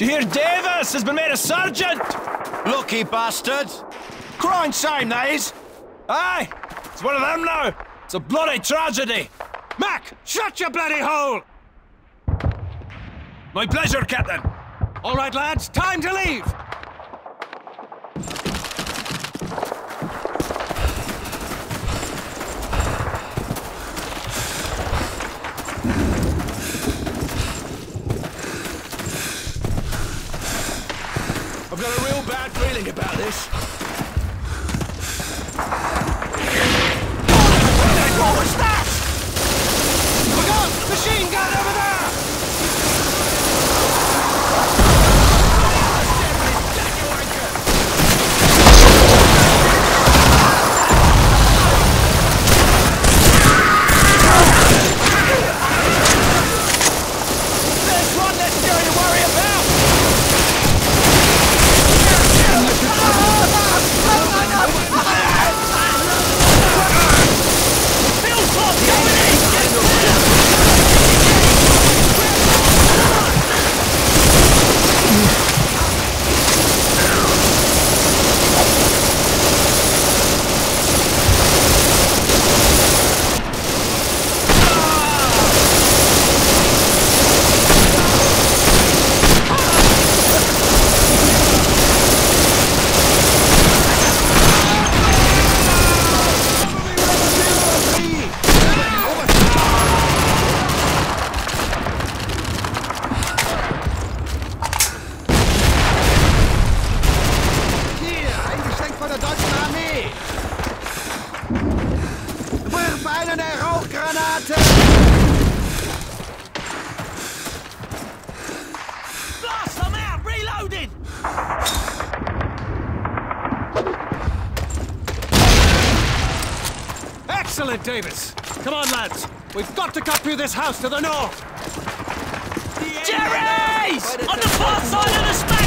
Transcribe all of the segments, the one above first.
Do you hear Davis has been made a sergeant? Lucky bastard! Crying shame, that is! Aye! It's one of them now! It's a bloody tragedy! Mac, shut your bloody hole! My pleasure, Captain! All right, lads, time to leave! I've got a real bad feeling about this. What was that? Look out! Machine gun over there! Davis! Come on, lads! We've got to cut through this house to the north! Jerry's! On the far side of the smash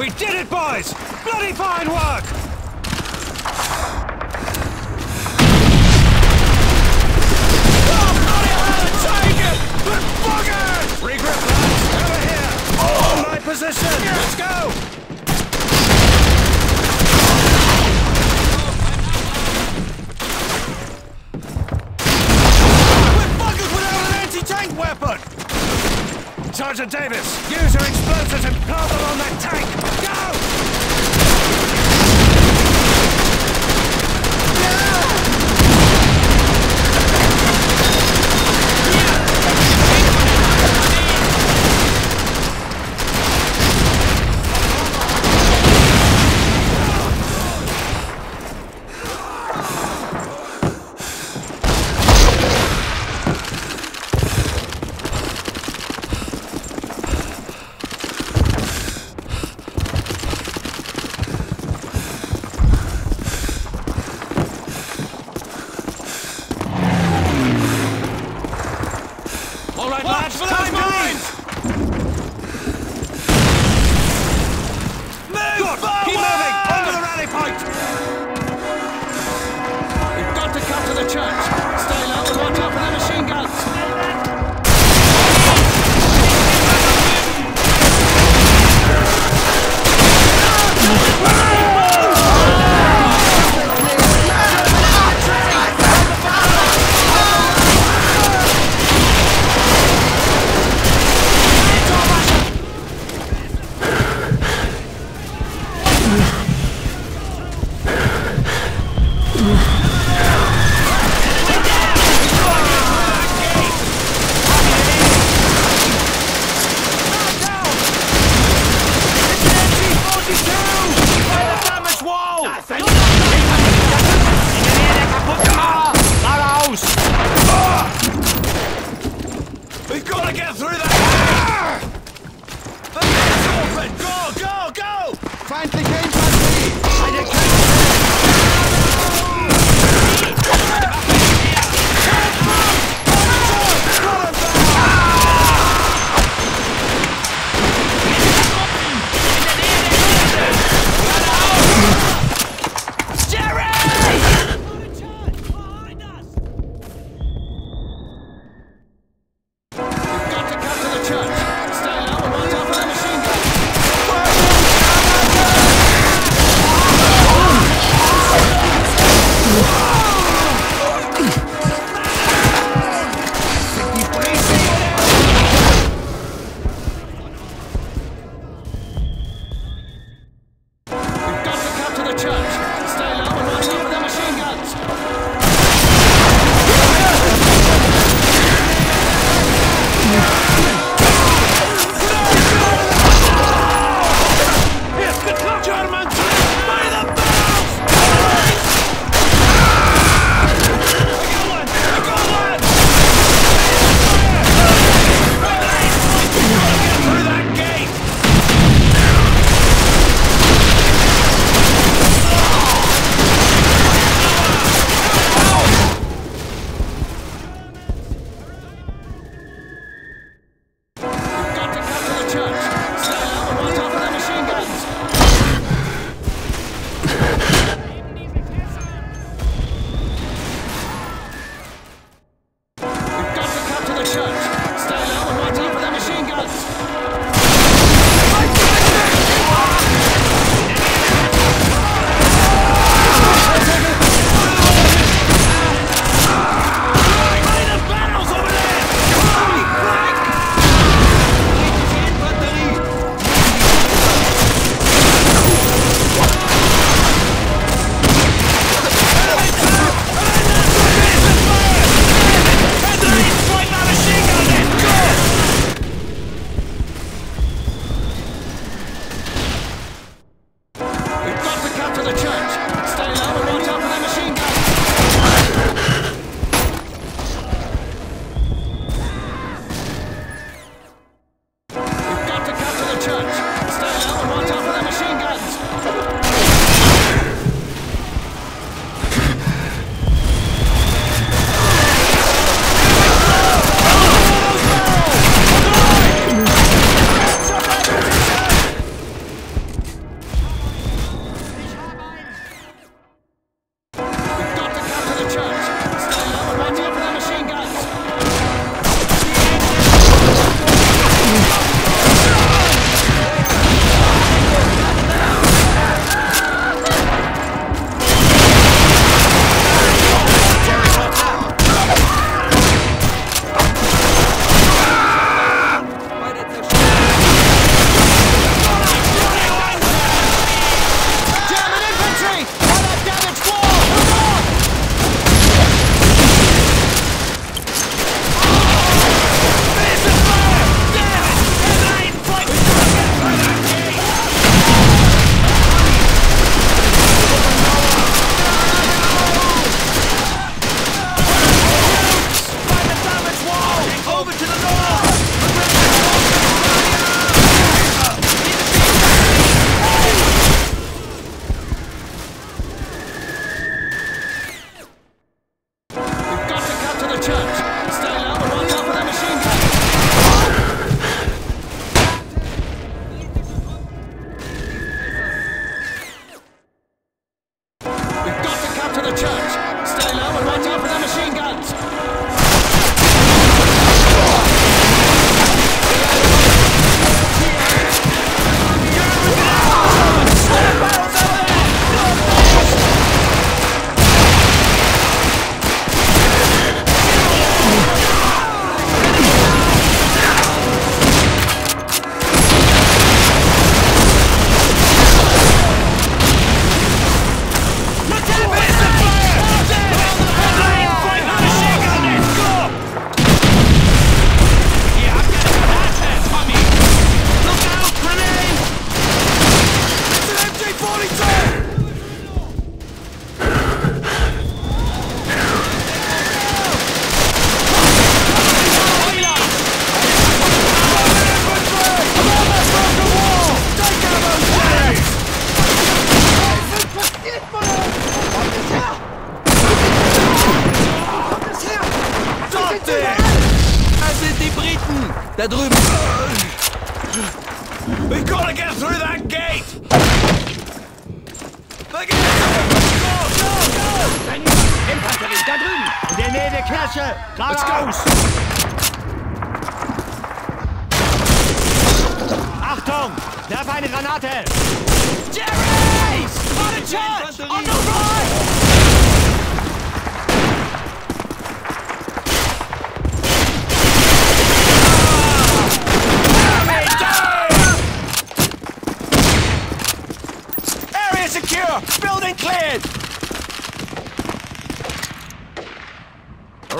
We did it, boys! Bloody fine work! Oh, bloody hell, it's taken! Good buggers! Regroup, lads! Over here! My position! Let's go! Sergeant Davis, use your explosives and plant them on that tank! Go!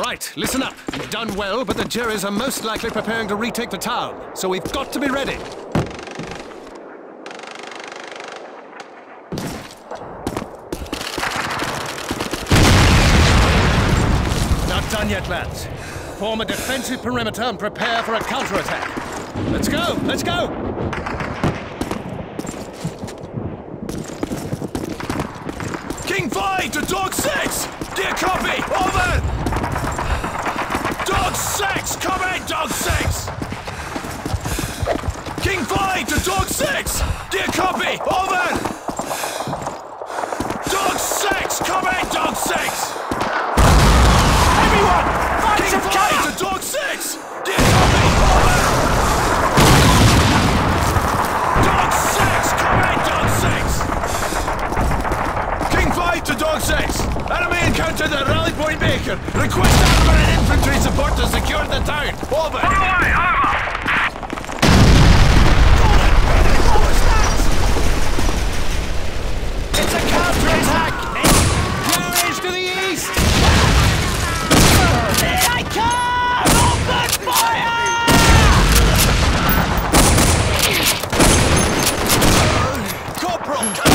Right, listen up. You've done well, but the Jerrys are most likely preparing to retake the town, so we've got to be ready. Not done yet, lads. Form a defensive perimeter and prepare for a counterattack. Let's go! Let's go! King 5 to Dog 6! Dear copy! Over! Dog 6! Come in, Dog 6! King 5 to Dog 6! Dear copy! Over! Dog 6! Come in, Dog 6! Enemy the Rally Point Baker. Request armor and infantry support to secure the town. Over. It's a counterattack! Jerry's to the east! I come! Open fire! Corporal,